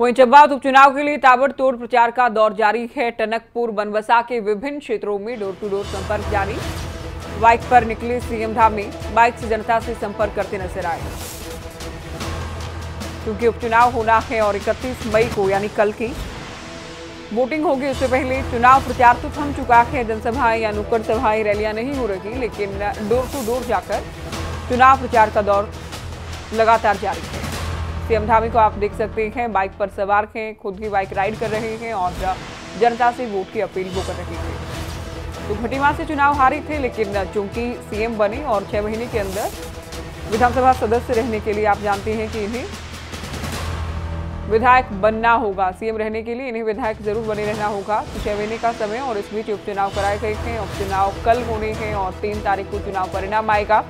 वहीं चंबा उपचुनाव के लिए ताबड़तोड़ प्रचार का दौर जारी है। टनकपुर बनबसा के विभिन्न क्षेत्रों में डोर टू डोर संपर्क जारी। बाइक पर निकले सीएम धामी बाइक से जनता से संपर्क करते नज़र आए। क्योंकि उपचुनाव होना है और 31 मई को, यानी कल की वोटिंग होगी, उससे पहले चुनाव प्रचार तो थम चुका है। जनसभाएँ या नुक्कड़ सभाएँ रैलियाँ नहीं हो रही, लेकिन डोर टू डोर जाकर चुनाव प्रचार का दौर लगातार जारी है। सीएम धामी को आप देख सकते हैं, बाइक पर सवार हैं, खुद की बाइक राइड कर रहे हैं और जनता से वोट की अपील वो कर रहे हैं। तो घटीमा से चुनाव हारे थे, लेकिन चूँकि सीएम बने और छह महीने के अंदर विधानसभा सदस्य रहने के लिए आप जानते हैं कि इन्हें विधायक बनना होगा। सीएम रहने के लिए इन्हें विधायक ज़रूर बने रहना होगा। तो छह महीने का समय और इस बीच उपचुनाव कराए गए हैं। उपचुनाव कल होने हैं और तीन तारीख को चुनाव परिणाम आएगा।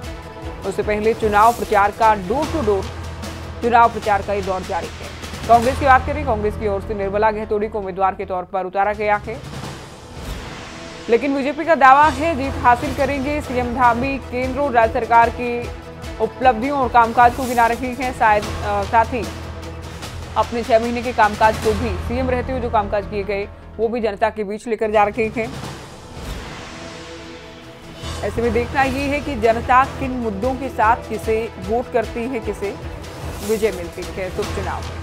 उससे पहले चुनाव प्रचार का डोर टू डोर चुनाव प्रचार का ये दौर जारी है। कांग्रेस की बात करें, कांग्रेस की ओर से निर्मला गहतोड़ी को उम्मीदवार के तौर पर उतारा गया है। लेकिन बीजेपी का दावा है, जीत हासिल करेंगे सीएम धामी, केंद्र और राज्य सरकार की उपलब्धियों और कामकाज को गिना रही हैं। शायद साथ ही अपने छह महीने के कामकाज को भी सीएम रहते हुए जो कामकाज किए गए, वो भी जनता के बीच लेकर जा रहे हैं। ऐसे में देखना ये है कि जनता किन मुद्दों के साथ किसे वोट करती है, किसे विजय मिलती है उपचुनाव में